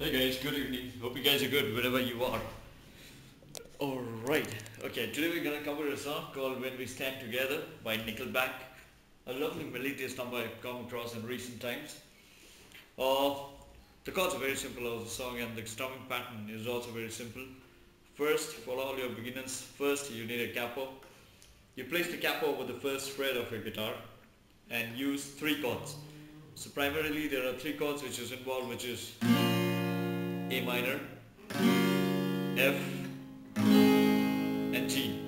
Hey guys, good evening. Hope you guys are good wherever you are. Alright, okay, today we're gonna cover a song called When We Stand Together by Nickelback. A lovely melodious number I've come across in recent times. Uh, the chords are very simple of the song and the strumming pattern is also very simple. First, for all your beginners, first you need a capo. You place the capo over the first fret of your guitar and use three chords. So primarily there are three chords which is involved which is A minor, F and G.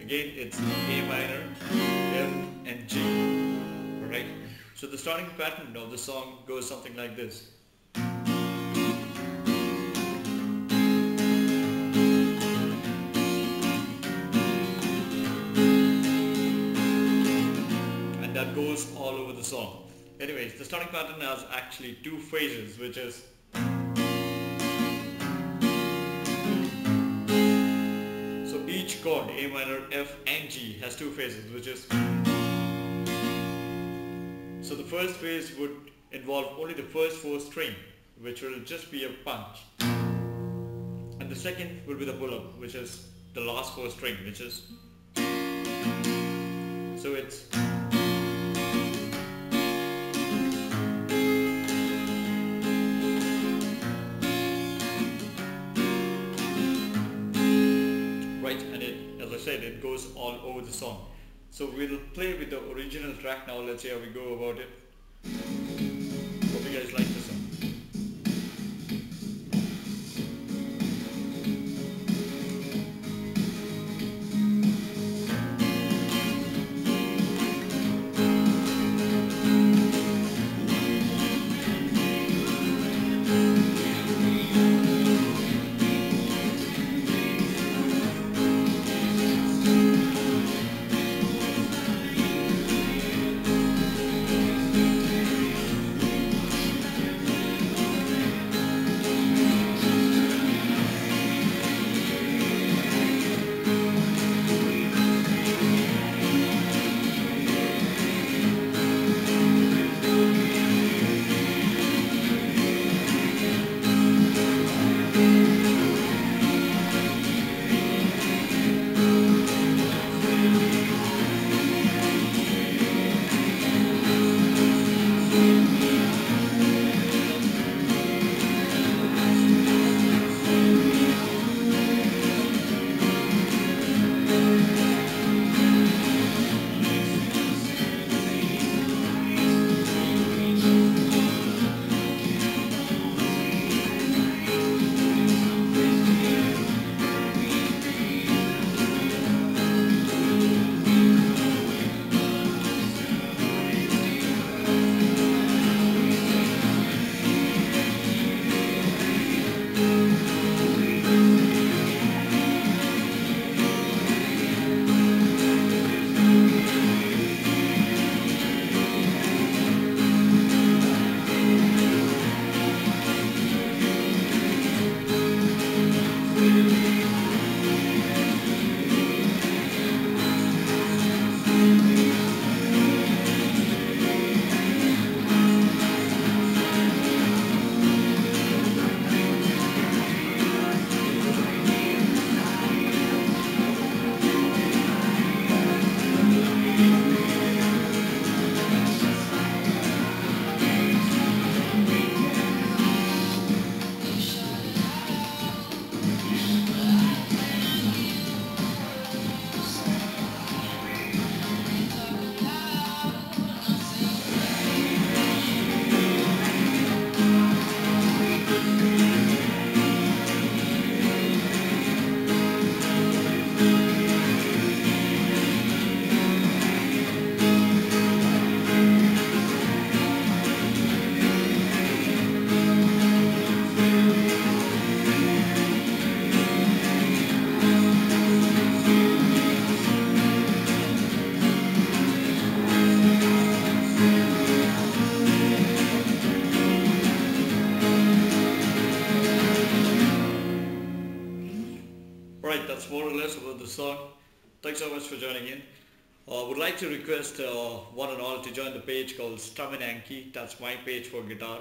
Again it's A minor, F and G. Alright? So the starting pattern of the song goes something like this. And that goes all over the song. Anyways, the starting pattern has actually two phases which is each chord, A minor, F and G has two phases which is So the first phase would involve only the first four string which will just be a punch. And the second will be the pull-up which is the last four string which is So it's said it goes all over the song. So we'll play with the original track now. Let's see how we go about it Right, about the song. Thanks so much for joining in. Uh, would like to request uh, one and all to join the page called Stamina Anky. That's my page for guitar.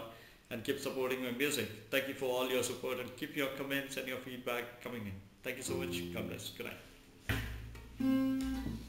And keep supporting my music. Thank you for all your support and keep your comments and your feedback coming in. Thank you so much. God bless. Good night.